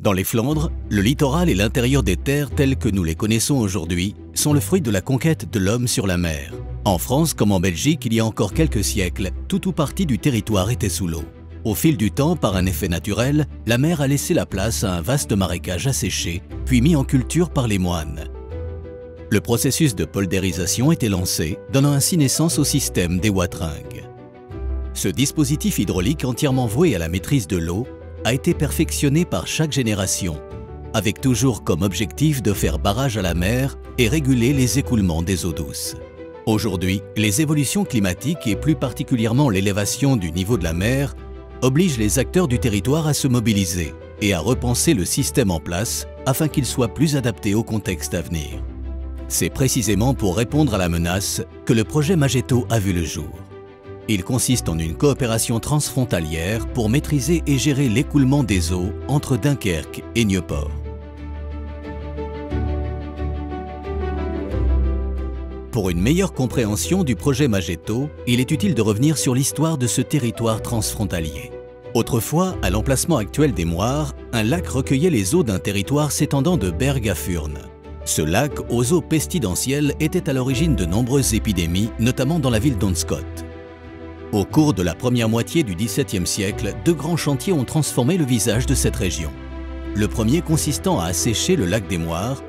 Dans les Flandres, le littoral et l'intérieur des terres telles que nous les connaissons aujourd'hui sont le fruit de la conquête de l'homme sur la mer. En France comme en Belgique, il y a encore quelques siècles, tout ou partie du territoire était sous l'eau. Au fil du temps, par un effet naturel, la mer a laissé la place à un vaste marécage asséché, puis mis en culture par les moines. Le processus de poldérisation était lancé, donnant ainsi naissance au système des wateringues. Ce dispositif hydraulique entièrement voué à la maîtrise de l'eau a été perfectionné par chaque génération, avec toujours comme objectif de faire barrage à la mer et réguler les écoulements des eaux douces. Aujourd'hui, les évolutions climatiques et plus particulièrement l'élévation du niveau de la mer obligent les acteurs du territoire à se mobiliser et à repenser le système en place afin qu'il soit plus adapté au contexte à venir. C'est précisément pour répondre à la menace que le projet Magetto a vu le jour. Il consiste en une coopération transfrontalière pour maîtriser et gérer l'écoulement des eaux entre Dunkerque et Nieuport. Pour une meilleure compréhension du projet Magetto, il est utile de revenir sur l'histoire de ce territoire transfrontalier. Autrefois, à l'emplacement actuel des Moires, un lac recueillait les eaux d'un territoire s'étendant de Bergue à Furnes. Ce lac aux eaux pestilentielles était à l'origine de nombreuses épidémies, notamment dans la ville d'Onscott. Au cours de la première moitié du XVIIe siècle, deux grands chantiers ont transformé le visage de cette région. Le premier consistant à assécher le lac des Moires,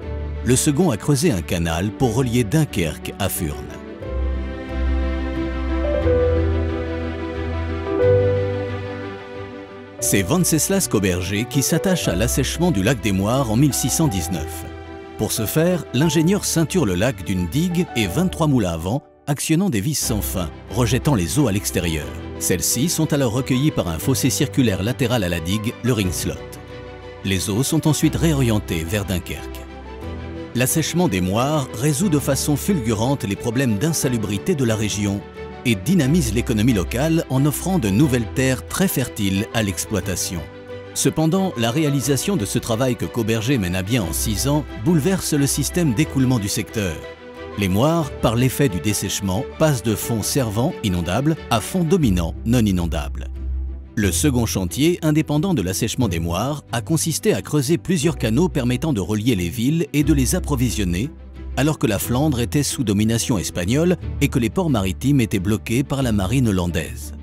le second à creuser un canal pour relier Dunkerque à Furnes. C'est Venceslas Coberger qui s'attache à l'assèchement du lac des Moires en 1619. Pour ce faire, l'ingénieur ceinture le lac d'une digue et 23 moulins à vent actionnant des vis sans fin, rejetant les eaux à l'extérieur. Celles-ci sont alors recueillies par un fossé circulaire latéral à la digue, le ringslot. Les eaux sont ensuite réorientées vers Dunkerque. L'assèchement des moires résout de façon fulgurante les problèmes d'insalubrité de la région et dynamise l'économie locale en offrant de nouvelles terres très fertiles à l'exploitation. Cependant, la réalisation de ce travail que Cauberger mène à bien en six ans bouleverse le système d'écoulement du secteur. Les moires, par l'effet du dessèchement, passent de fonds servants inondables à fonds dominants non inondables. Le second chantier, indépendant de l'assèchement des moires, a consisté à creuser plusieurs canaux permettant de relier les villes et de les approvisionner, alors que la Flandre était sous domination espagnole et que les ports maritimes étaient bloqués par la marine hollandaise.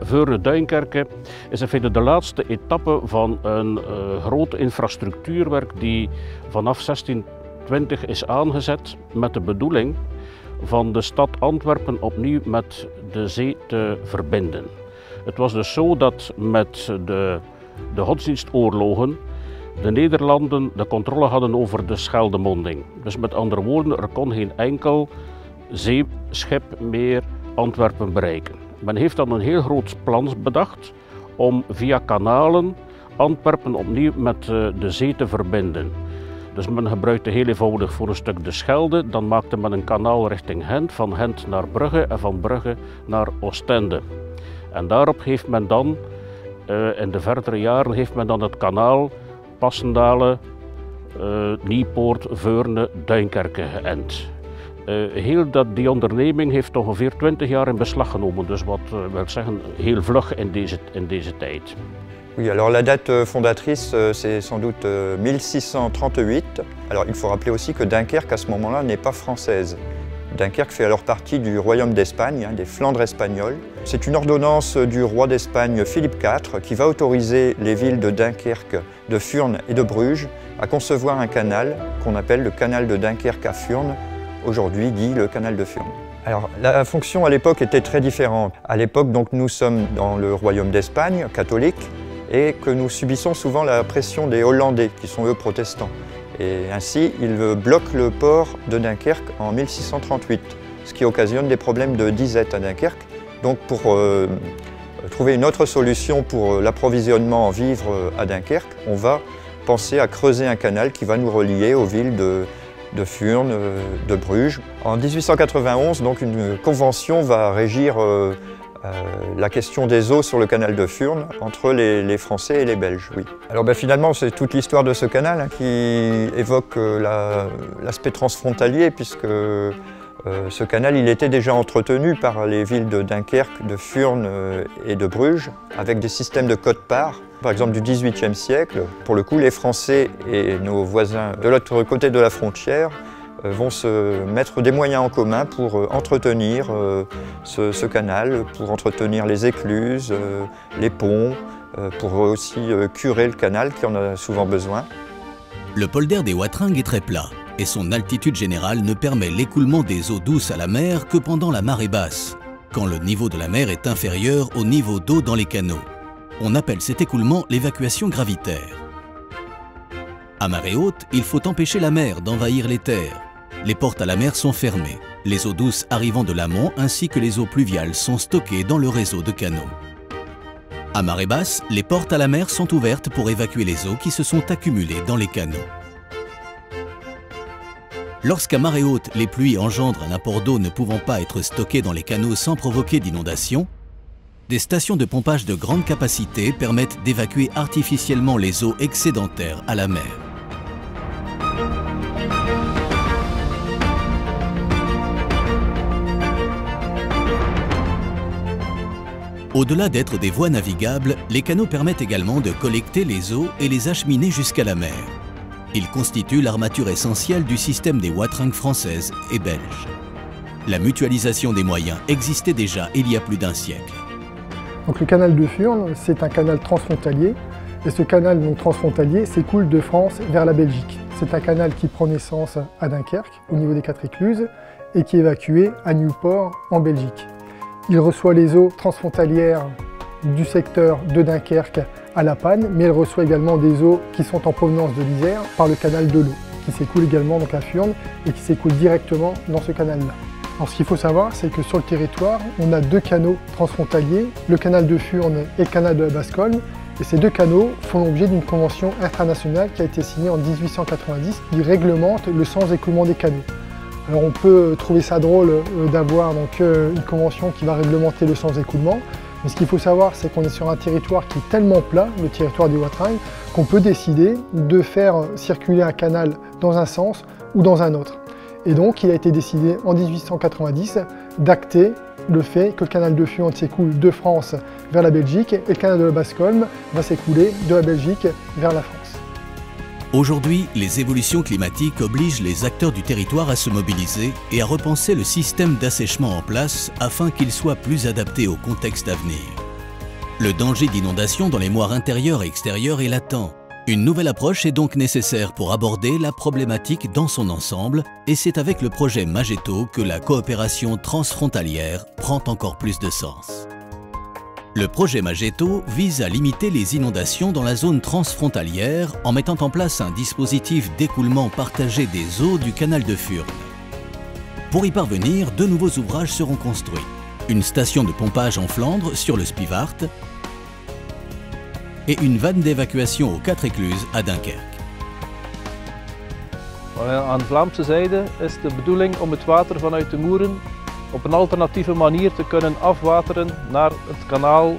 Voor Duinkerke is in feite de laatste etappe van een uh, groot infrastructuurwerk die vanaf 1620 is aangezet met de bedoeling van de stad Antwerpen opnieuw met de zee te verbinden. Het was dus zo dat met de, de godsdienstoorlogen de Nederlanden de controle hadden over de Scheldemonding. Dus met andere woorden, er kon geen enkel zeeschip meer Antwerpen bereiken. Men heeft dan een heel groot plan bedacht om via kanalen Antwerpen opnieuw met eh, de zee te verbinden. Dus men gebruikte heel eenvoudig voor een stuk de Schelde, dan maakte men een kanaal richting Gent, van Gent naar Brugge en van Brugge naar Oostende. En daarop heeft men dan, uh, in de verdere jaren, heeft men dan het kanaal Passendalen, uh, Niepoort, Veurne, Duinkerke geënt. Uh, heel onderneming heeft ongeveer 20 jaar in beslag genomen, dus wat uh, wil zeggen heel vlug in deze, in deze tijd. Oui, alors la date euh, fondatrice, euh, c'est sans doute 1638. Euh, alors il faut rappeler aussi que Dunkerque, à ce moment-là, n'est pas française. Dunkerque fait alors partie du royaume d'Espagne, hein, des Flandres espagnoles. C'est une ordonnance du roi d'Espagne Philippe IV qui va autoriser les villes de Dunkerque, de Furnes et de Bruges à concevoir un canal qu'on appelle le canal de Dunkerque à Furnes, aujourd'hui dit le canal de Furnes. Alors la fonction à l'époque était très différente. À l'époque donc nous sommes dans le royaume d'Espagne, catholique, et que nous subissons souvent la pression des Hollandais, qui sont eux protestants. Et ainsi, ils bloquent le port de Dunkerque en 1638, ce qui occasionne des problèmes de disette à Dunkerque. Donc pour euh, trouver une autre solution pour l'approvisionnement en vivres à Dunkerque, on va penser à creuser un canal qui va nous relier aux villes de, de Furnes, euh, de Bruges. En 1891, donc, une convention va régir euh, euh, la question des eaux sur le canal de Furnes entre les, Français et les Belges. Oui. Alors ben, finalement, c'est toute l'histoire de ce canal hein, qui évoque l'aspect transfrontalier puisque Euh, ce canal il était déjà entretenu par les villes de Dunkerque, de Furnes euh, et de Bruges avec des systèmes de code-part, par exemple du XVIIIe siècle. Pour le coup, les Français et nos voisins de l'autre côté de la frontière euh, vont se mettre des moyens en commun pour entretenir ce, canal, pour entretenir les écluses, les ponts, pour aussi curer le canal qui en a souvent besoin. Le polder des Watringues est très plat et son altitude générale ne permet l'écoulement des eaux douces à la mer que pendant la marée basse, quand le niveau de la mer est inférieur au niveau d'eau dans les canaux. On appelle cet écoulement l'évacuation gravitaire. À marée haute, il faut empêcher la mer d'envahir les terres. Les portes à la mer sont fermées. Les eaux douces arrivant de l'amont ainsi que les eaux pluviales sont stockées dans le réseau de canaux. À marée basse, les portes à la mer sont ouvertes pour évacuer les eaux qui se sont accumulées dans les canaux. Lorsqu'à marée haute, les pluies engendrent un apport d'eau ne pouvant pas être stocké dans les canaux sans provoquer d'inondation, des stations de pompage de grande capacité permettent d'évacuer artificiellement les eaux excédentaires à la mer. Au-delà d'être des voies navigables, les canaux permettent également de collecter les eaux et les acheminer jusqu'à la mer. Il constitue l'armature essentielle du système des watringues françaises et belges. La mutualisation des moyens existait déjà il y a plus d'un siècle. Le canal de Furnes, c'est un canal transfrontalier et ce canal transfrontalier s'écoule de France vers la Belgique. C'est un canal qui prend naissance à Dunkerque, au niveau des quatre écluses, et qui est évacué à Newport, en Belgique. Il reçoit les eaux transfrontalières du secteur de Dunkerque à La Panne, mais elle reçoit également des eaux qui sont en provenance de l'Isère par le canal de l'eau, qui s'écoule également donc à Furnes et qui s'écoule directement dans ce canal-là. Alors ce qu'il faut savoir, c'est que sur le territoire, on a deux canaux transfrontaliers, le canal de Furnes et le canal de la Bascolne, et ces deux canaux font l'objet d'une convention internationale qui a été signée en 1890 qui réglemente le sens d'écoulement des canaux. Alors on peut trouver ça drôle euh, d'avoir euh, une convention qui va réglementer le sens d'écoulement, mais ce qu'il faut savoir, c'est qu'on est sur un territoire qui est tellement plat, le territoire du Watring, qu'on peut décider de faire circuler un canal dans un sens ou dans un autre. Et donc, il a été décidé en 1890 d'acter le fait que le canal de Fuyon s'écoule de France vers la Belgique et le canal de la Bascolme va s'écouler de la Belgique vers la France. Aujourd'hui, les évolutions climatiques obligent les acteurs du territoire à se mobiliser et à repenser le système d'assèchement en place afin qu'il soit plus adapté au contexte à venir. Le danger d'inondation dans les moires intérieures et extérieures est latent. Une nouvelle approche est donc nécessaire pour aborder la problématique dans son ensemble et c'est avec le projet Mageto que la coopération transfrontalière prend encore plus de sens. Le projet Mageto vise à limiter les inondations dans la zone transfrontalière en mettant en place un dispositif d'écoulement partagé des eaux du canal de Furnes. Pour y parvenir, deux nouveaux ouvrages seront construits. Une station de pompage en Flandre sur le Spivart et une vanne d'évacuation aux quatre écluses à Dunkerque. Aan Vlaamse zijde is de bedoeling de op een alternatieve manier te kunnen afwateren naar het kanaal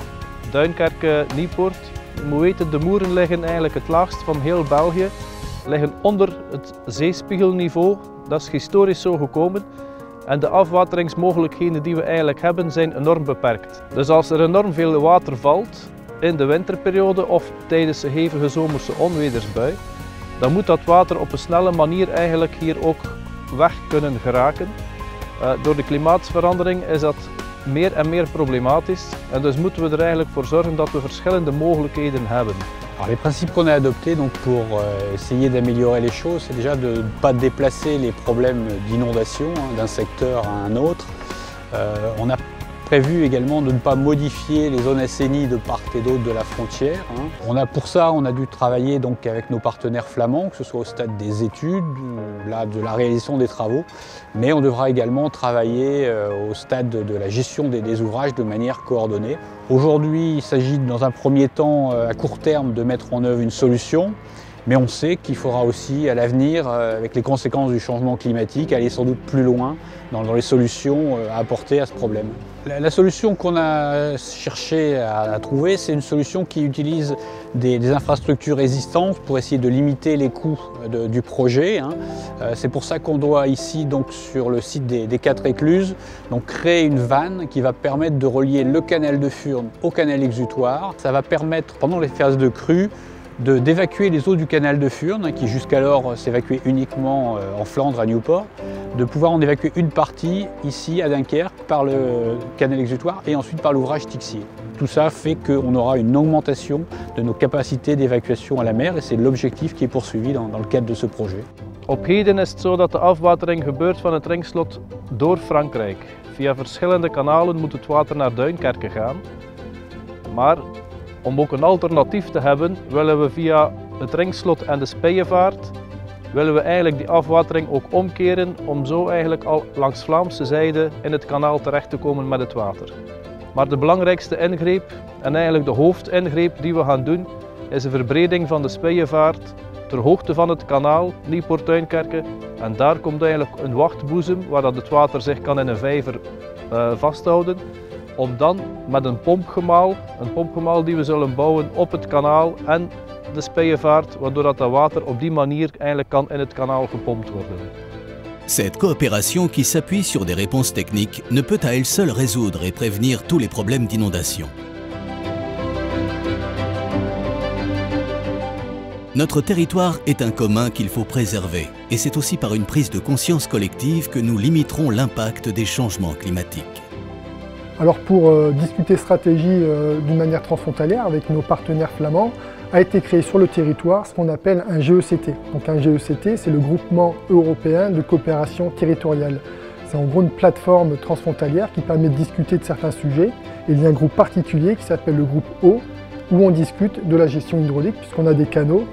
Duinkerke-Nieuwpoort. Je moet weten, de moeren liggen eigenlijk het laagst van heel België, liggen onder het zeespiegelniveau. Dat is historisch zo gekomen. En de afwateringsmogelijkheden die we eigenlijk hebben zijn enorm beperkt. Dus als er enorm veel water valt in de winterperiode of tijdens de hevige zomerse onwedersbui, dan moet dat water op een snelle manier eigenlijk hier ook weg kunnen geraken. Uh, door de klimaatverandering is dat meer en meer problematisch en dus moeten we er eigenlijk voor zorgen dat we verschillende mogelijkheden hebben. Alors les principes qu'on a adoptés donc pour euh, essayer d'améliorer les choses, c'est déjà de ne pas déplacer les problèmes d'inondation d'un secteur à un autre. Euh, on a Prévu également de ne pas modifier les zones assainies de part et d'autre de la frontière. Hein. On a pour ça, on a dû travailler avec nos partenaires flamands, que ce soit au stade des études, là, de la réalisation des travaux, mais on devra également travailler euh, au stade de la gestion des, des ouvrages de manière coordonnée. Aujourd'hui, il s'agit dans un premier temps, euh, à court terme, de mettre en œuvre une solution Mais on sait qu'il faudra aussi à l'avenir, euh, avec les conséquences du changement climatique, aller sans doute plus loin dans, les solutions euh, à apporter à ce problème. La, solution qu'on a cherché à, trouver, c'est une solution qui utilise des, infrastructures existantes pour essayer de limiter les coûts du projet. Hein. Euh, c'est pour ça qu'on doit ici, donc, sur le site des, quatre écluses, donc, créer une vanne qui va permettre de relier le canal de Furne au canal exutoire. Ça va permettre, pendant les phases de crue, d'évacuer les eaux du canal de Furne, qui jusqu'alors s'évacuaient uniquement euh, en Flandre, à Newport, de pouvoir en évacuer une partie ici à Dunkerque par le canal exutoire et ensuite par l'ouvrage Tixier. Tout ça fait qu'on aura une augmentation de nos capacités d'évacuation à la mer et c'est l'objectif qui est poursuivi dans, le cadre de ce projet. Op heden afwatering gebeurt water naar om ook een alternatief te hebben, willen we via het ringslot en de Speyevaart willen we eigenlijk die afwatering ook omkeren om zo eigenlijk al langs Vlaamse zijde in het kanaal terecht te komen met het water. Maar de belangrijkste ingreep en eigenlijk de hoofdingreep die we gaan doen is de verbreding van de Speyevaart ter hoogte van het kanaal Nieuwpoort-Tuinkerken en daar komt eigenlijk een wachtboezem waar dat het water zich kan in een vijver uh, vasthouden om dan met een een die we zullen bouwen op het kanaal en de waardoor water op die manier in het kanaal gepompt worden. Cette coopération qui s'appuie sur des réponses techniques ne peut à elle seule résoudre et prévenir tous les problèmes d'inondation. Notre territoire est un commun qu'il faut préserver et c'est aussi par une prise de conscience collective que nous limiterons l'impact des changements climatiques. Alors pour euh, discuter stratégie euh, d'une manière transfrontalière avec nos partenaires flamands, a été créé sur le territoire ce qu'on appelle un GECT. Donc un GECT, c'est le groupement européen de coopération territoriale. C'est en gros une plateforme transfrontalière qui permet de discuter de certains sujets. Et il y a un groupe particulier qui s'appelle le groupe O, où on discute de la gestion hydraulique, puisqu'on a des canaux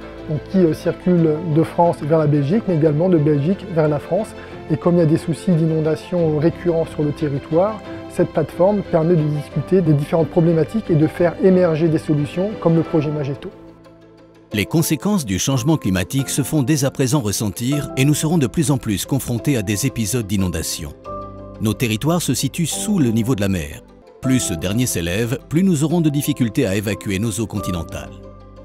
qui euh, circulent de France vers la Belgique, mais également de Belgique vers la France. Et comme il y a des soucis d'inondation récurrents sur le territoire, cette plateforme permet de discuter des différentes problématiques et de faire émerger des solutions comme le projet Mageto. Les conséquences du changement climatique se font dès à présent ressentir et nous serons de plus en plus confrontés à des épisodes d'inondation. Nos territoires se situent sous le niveau de la mer. Plus ce dernier s'élève, plus nous aurons de difficultés à évacuer nos eaux continentales.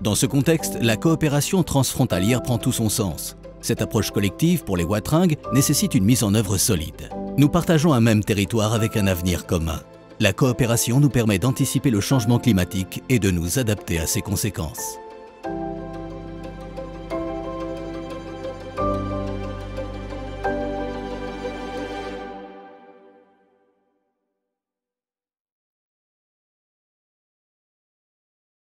Dans ce contexte, la coopération transfrontalière prend tout son sens. Cette approche collective pour les Watringues nécessite une mise en œuvre solide. Nous partageons un même territoire avec un avenir commun. La coopération nous permet d'anticiper le changement climatique et de nous adapter à ses conséquences.